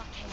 blockade.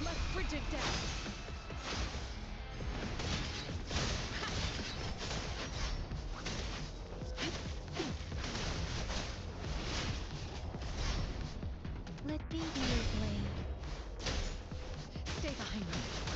Let Bridget! Let be your blade. Stay behind me.